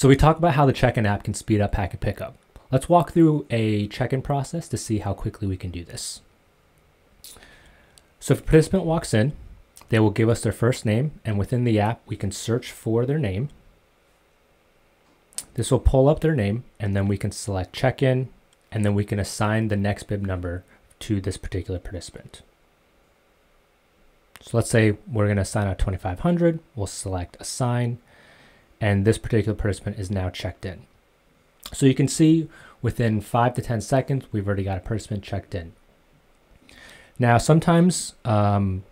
So we talked about how the check-in app can speed up packet pickup. Let's walk through a check-in process to see how quickly we can do this. So if a participant walks in, they will give us their first name, and within the app, we can search for their name. This will pull up their name, and then we can select check-in, and then we can assign the next bib number to this particular participant. So let's say we're going to assign out 2500. We'll select assign, and this particular participant is now checked in. So you can see within five to 10 seconds, we've already got a participant checked in. Now, sometimes um,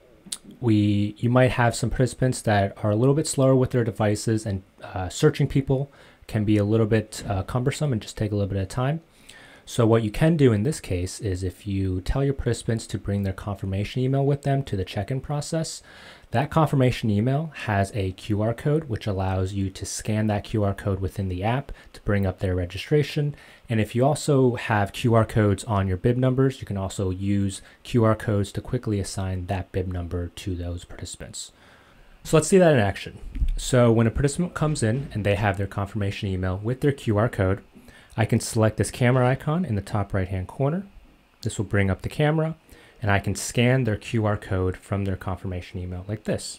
we you might have some participants that are a little bit slower with their devices and uh, searching people can be a little bit uh, cumbersome and just take a little bit of time. So what you can do in this case is if you tell your participants to bring their confirmation email with them to the check-in process, that confirmation email has a QR code which allows you to scan that QR code within the app to bring up their registration. And if you also have QR codes on your bib numbers, you can also use QR codes to quickly assign that bib number to those participants. So let's see that in action. So when a participant comes in and they have their confirmation email with their QR code, I can select this camera icon in the top right hand corner. This will bring up the camera and I can scan their QR code from their confirmation email like this.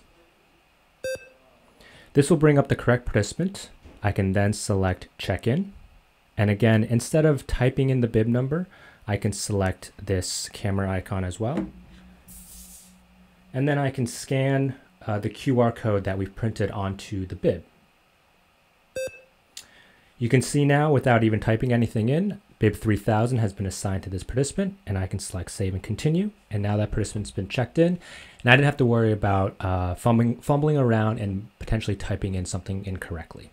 This will bring up the correct participant. I can then select check in. And again, instead of typing in the bib number, I can select this camera icon as well. And then I can scan uh, the QR code that we've printed onto the bib. You can see now without even typing anything in, bib 3000 has been assigned to this participant and I can select save and continue. And now that participant's been checked in and I didn't have to worry about uh, fumbling, fumbling around and potentially typing in something incorrectly.